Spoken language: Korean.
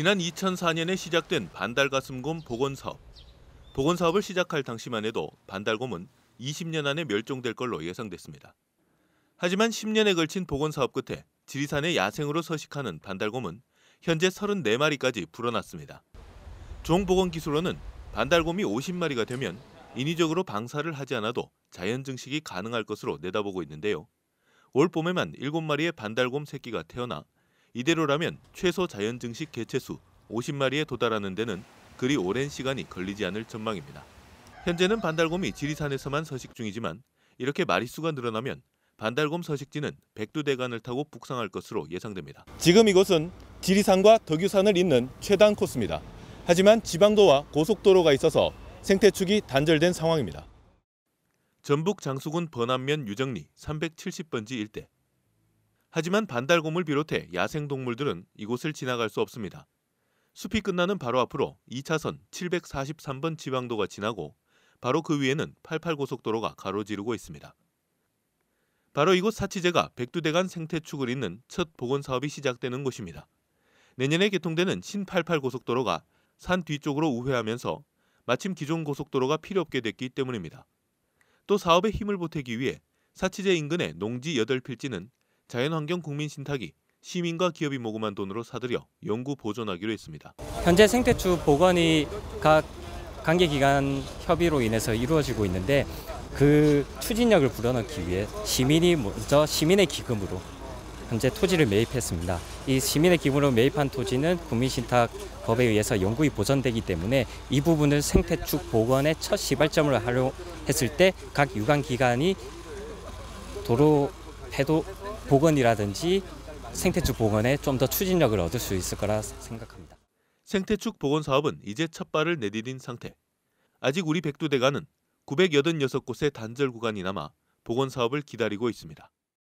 지난 2004년에 시작된 반달가슴곰 복원 사업. 복원 사업을 시작할 당시만 해도 반달곰은 20년 안에 멸종될 걸로 예상됐습니다. 하지만 10년에 걸친 복원 사업 끝에 지리산에 야생으로 서식하는 반달곰은 현재 34마리까지 불어났습니다. 종복원 기술로는 반달곰이 50마리가 되면 인위적으로 방사를 하지 않아도 자연 증식이 가능할 것으로 내다보고 있는데요. 올 봄에만 7마리의 반달곰 새끼가 태어나 이대로라면 최소 자연 증식 개체 수 50마리에 도달하는 데는 그리 오랜 시간이 걸리지 않을 전망입니다. 현재는 반달곰이 지리산에서만 서식 중이지만 이렇게 마리수가 늘어나면 반달곰 서식지는 백두대간을 타고 북상할 것으로 예상됩니다. 지금 이곳은 지리산과 덕유산을 잇는 최단 코스입니다. 하지만 지방도와 고속도로가 있어서 생태축이 단절된 상황입니다. 전북 장수군 번안면 유정리 370번지 일대. 하지만 반달곰을 비롯해 야생동물들은 이곳을 지나갈 수 없습니다. 숲이 끝나는 바로 앞으로 2차선 743번 지방도가 지나고 바로 그 위에는 88고속도로가 가로지르고 있습니다. 바로 이곳 사치제가 백두대간 생태축을 잇는 첫 복원 사업이 시작되는 곳입니다. 내년에 개통되는 신 88고속도로가 산 뒤쪽으로 우회하면서 마침 기존 고속도로가 필요 없게 됐기 때문입니다. 또 사업에 힘을 보태기 위해 사치제 인근의 농지 8필지는 자연환경 국민 신탁이 시민과 기업이 모금한 돈으로 사들여 영구 보존하기로 했습니다. 현재 생태축 복원이 각 관계기관 협의로 인해서 이루어지고 있는데 그 추진력을 불어넣기 위해 시민이 먼저 시민의 기금으로 현재 토지를 매입했습니다. 이 시민의 기금으로 매입한 토지는 국민신탁 법에 의해서 영구히 보존되기 때문에 이 부분을 생태축 복원의 첫 시발점을 하려 했을 때 각 유관 기관이 도로 폐도 복원이라든지 생태축 복원에 좀 더 추진력을 얻을 수 있을 거라 생각합니다. 생태축 복원 사업은 이제 첫 발을 내디딘 상태. 아직 우리 백두대간은 986곳의 단절 구간이 남아 복원 사업을 기다리고 있습니다.